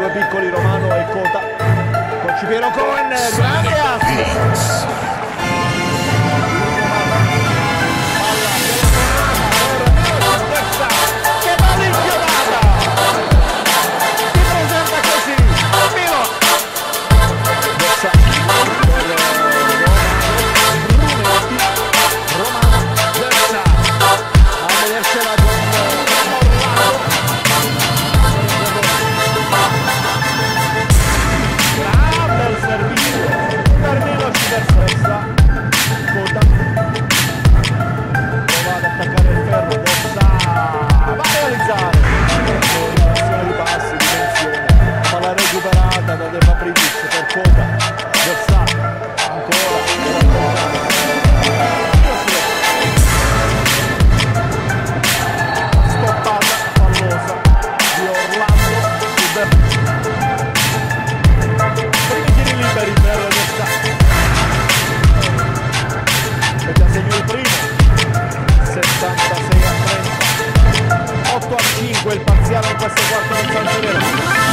due piccoli Romano e Cota. Con Cipiero con grande assist specjalną, bez sobotu,